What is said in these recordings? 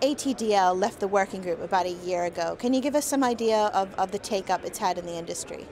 ATDL left the working group about a year ago. Can you give us some idea of, of the take up it's had in the industry?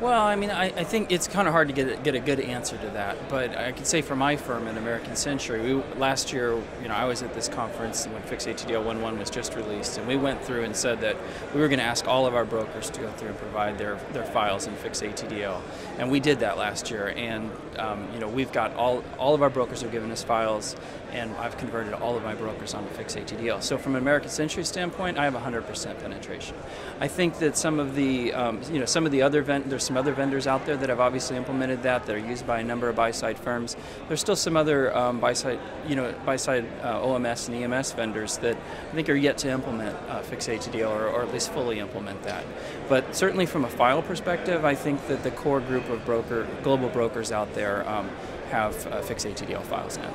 Well, I mean, I, I think it's kind of hard to get a, get a good answer to that. But I can say for my firm at American Century, we, last year, you know, I was at this conference when FIXatdl 1.1 was just released, and we went through and said that we were going to ask all of our brokers to go through and provide their, their files in FIXatdl, and we did that last year. And um, you know, we've got all all of our brokers have given us files, and I've converted all of my brokers onto FIXatdl. So from an American Century standpoint, I have 100% penetration. I think that some of the um, you know some of the other vendors some other vendors out there that have obviously implemented that that are used by a number of buy-side firms. There's still some other um, buy-side, you know, buy-side uh, OMS and EMS vendors that I think are yet to implement uh, FIXatdl or, or at least fully implement that. But certainly from a file perspective, I think that the core group of broker global brokers out there um, have uh, FIXatdl files now.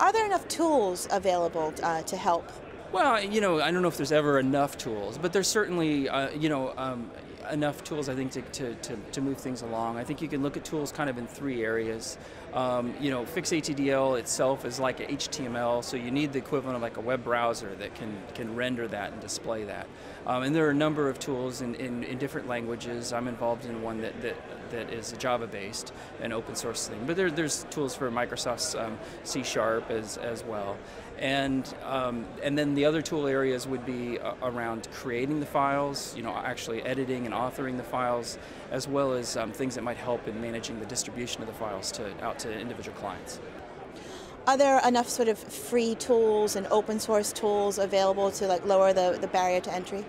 Are there enough tools available uh, to help well, you know, I don't know if there's ever enough tools, but there's certainly, uh, you know, um, enough tools, I think, to, to, to, to, move things along. I think you can look at tools kind of in three areas. Um, you know, FIXatdl itself is like HTML, so you need the equivalent of like a web browser that can, can render that and display that. Um, and there are a number of tools in, in, in, different languages. I'm involved in one that, that, that is Java-based, an open source thing. But there, there's tools for Microsoft's um, C Sharp as, as well. And, um, and then the other tool areas would be uh, around creating the files, you know, actually editing and authoring the files, as well as um, things that might help in managing the distribution of the files to, out to individual clients. Are there enough sort of free tools and open source tools available to like lower the, the barrier to entry?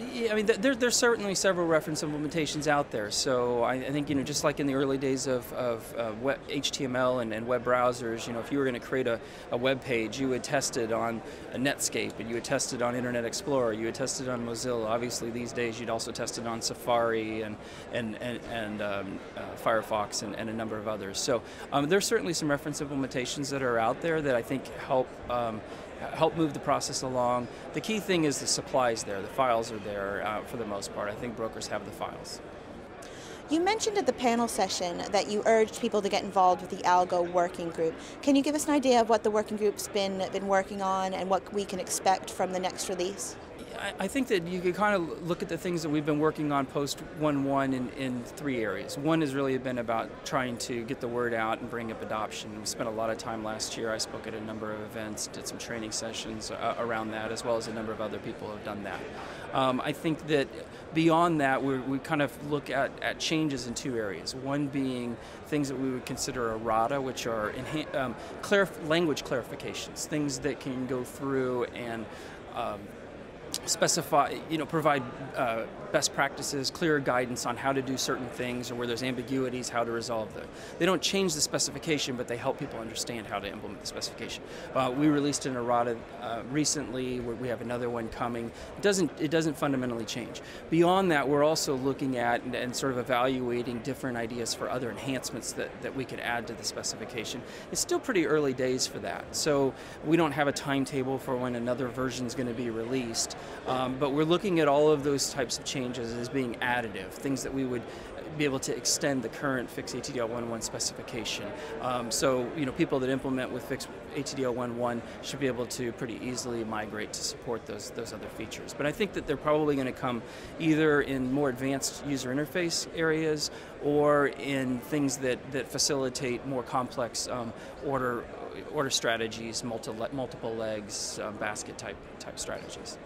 Yeah, I mean, there, there's certainly several reference implementations out there. So I, I, think, you know, just like in the early days of, of uh, web, HTML and, and, web browsers, you know, if you were going to create a, a, web page, you would test it on Netscape, and you would test it on Internet Explorer, you would test it on Mozilla. Obviously, these days, you'd also test it on Safari and, and, and, and um, uh, Firefox and, and, a number of others. So um, there's certainly some reference implementations that are out there that I think help um, help move the process along. The key thing is the supplies there, the files are there uh, for the most part. I think brokers have the files. You mentioned at the panel session that you urged people to get involved with the Algo working group. Can you give us an idea of what the working group's been, been working on and what we can expect from the next release? I think that you could kind of look at the things that we've been working on post 1.1 in, in three areas. One has really been about trying to get the word out and bring up adoption. We spent a lot of time last year. I spoke at a number of events, did some training sessions uh, around that, as well as a number of other people have done that. Um, I think that beyond that, we kind of look at, at changes in two areas. One being things that we would consider errata, which are um, language clarifications, things that can go through and um, specify, you know, provide uh, best practices, clear guidance on how to do certain things or where there's ambiguities, how to resolve them. They don't change the specification, but they help people understand how to implement the specification. Uh, we released an errata uh, recently, we have another one coming. It doesn't, it doesn't fundamentally change. Beyond that, we're also looking at and, and sort of evaluating different ideas for other enhancements that, that we could add to the specification. It's still pretty early days for that, so we don't have a timetable for when another version is going to be released. Um, but we're looking at all of those types of changes as being additive, things that we would be able to extend the current FIXatdl 1.1 specification. Um, so, you know, people that implement with Fix ATDL 1.1 should be able to pretty easily migrate to support those those other features. But I think that they're probably going to come either in more advanced user interface areas or in things that, that facilitate more complex um, order order strategies, multi, multiple legs, uh, basket type type strategies.